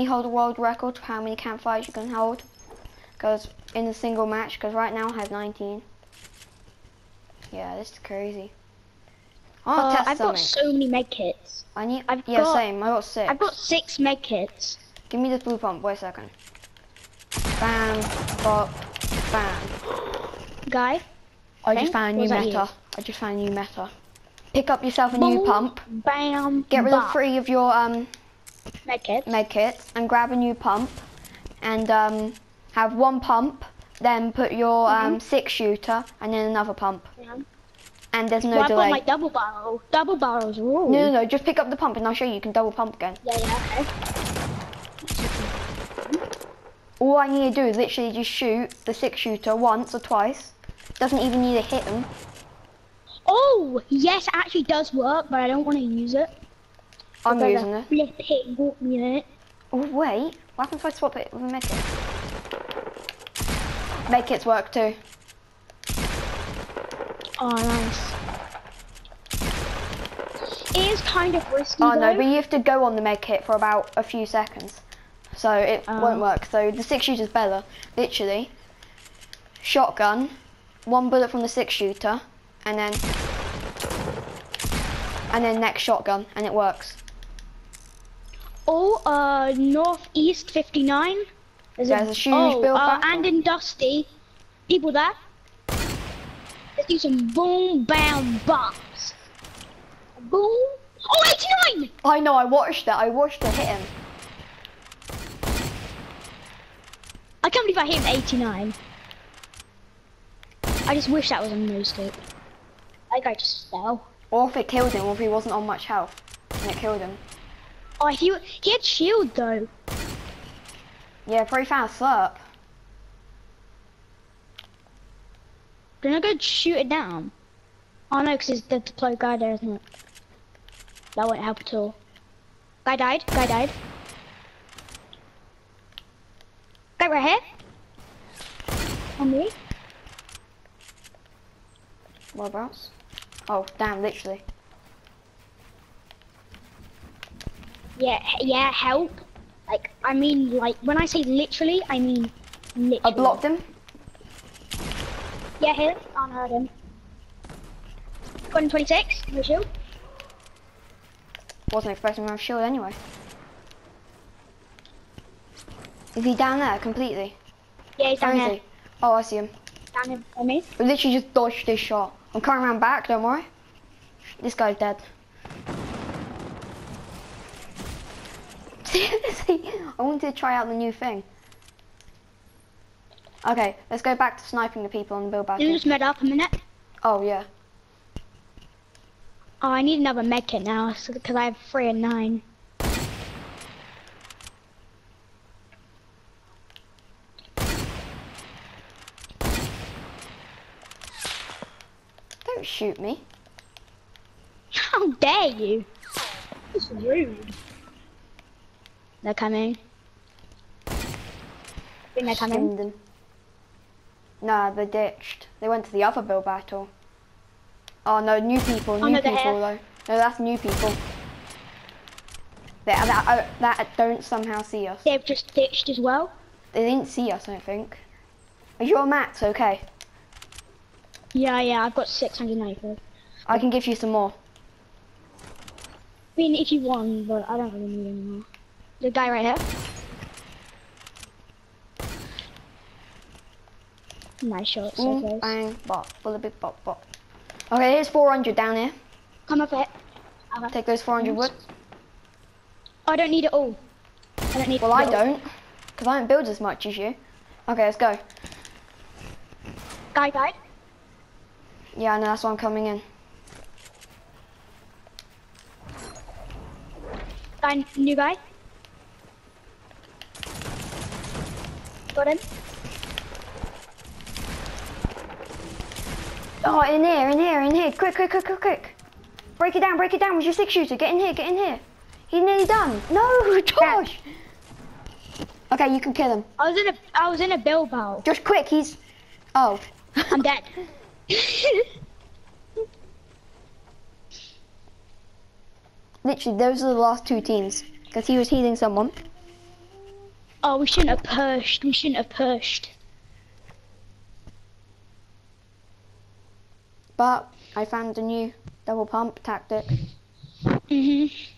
you hold a world record for how many campfires you can hold. Because in a single match, because right now I have 19. Yeah, this is crazy. I want Uh, I've got so many med kits. I need. I've yeah, got- same. I got six. I've got six med kits. Give me this blue pump. Wait a second. Bam, bop, bam. Guy, I just found a new meta. I just found a new meta. Pick up yourself a new pump. bam, Get rid of three of your um med kits. med kits and grab a new pump and um have one pump. Then put your Mm-hmm. um six shooter and then another pump. Yeah. And there's no well, I've got my double barrel. Double barrels rule. No, no, no. Just pick up the pump and I'll show you. You can double pump again. Yeah, yeah, okay. All I need to do is literally just shoot the six shooter once or twice. Doesn't even need to hit them. Oh, yes, it actually does work, but I don't want to use it. I'm using it. Flip it and walk me it. Oh wait, what happens if I swap it with a medkit? Medkits work too. Oh, nice. It is kind of risky, Oh no, but you have to go on the medkit for about a few seconds. So it Oh. won't work. So the six shooter's better. Literally. Shotgun, one bullet from the six shooter, and then and then next shotgun, and it works. Oh, uh, Northeast 59. There's, There's a huge oh, build uh, and in Dusty. People there. Let's do some boom, bam, bombs. Boom. Oh, 89! I know, I watched that. I watched it hit him. I can't believe I hit him 89. I just wish that was a no scope. That guy just fell. Or if it killed him, or if he wasn't on much health, and it killed him. Oh, he, he had shield though. Yeah, probably found a slurp. Then I go shoot it down. Oh no, because there's the deployed guy there, isn't it? That won't help at all. Guy died. Guy died. Guy right here. On me. Whereabouts? Oh, damn, literally. Yeah, yeah, help. Like, I mean, like, when I say literally, I mean literally. I blocked him. Yeah, here. Oh, I heard him. Got him 26. No shield. Wasn't expecting him to have shield anyway. Is he down there completely? Yeah, he's Where down is here. he? Oh, I see him. Down here I me. I literally just dodged his shot. I'm coming around back, don't worry. This guy's dead. Seriously, I wanted to try out the new thing. Okay, let's go back to sniping the people on the build battle. just med up a minute. Oh yeah. Oh, I need another med kit now, because I have three and nine. Don't shoot me. How dare you? It's rude. They're coming. I think they're coming. Them. Nah, they ditched. They went to the other build battle. Oh no, new people, new Oh, no, people though. No, that's new people. That, that, uh, that don't somehow see us. They've just ditched as well. They didn't see us, I don't think. Is your max okay? Yeah, yeah, I've got 694. I can give you some more. I mean, if you want, but I don't really need any more. The guy right here. Nice shot, so Boom, close. bang, bop, bullet bit, bop, bop. Okay, here's 400 down here. Come up here. Okay. Take those 400 wood. I don't need it all. I don't need Well, I all. don't, because I don't build as much as you. Okay, let's go. Guy died. Yeah, I know, that's why I'm coming in. Guy, new guy. Him. Oh, in here, in here, in here. Quick, quick, quick, quick, quick. Break it down, break it down with your six shooter. Get in here, get in here. He's nearly done. No, Josh. Okay, you can kill him. I was in a, I was in a Bilbao. Just quick, he's... Oh. I'm dead. Literally, those are the last two teams. Because he was healing someone. Oh, we shouldn't have pushed. We shouldn't have pushed. But I found a new double pump tactic. Mhm.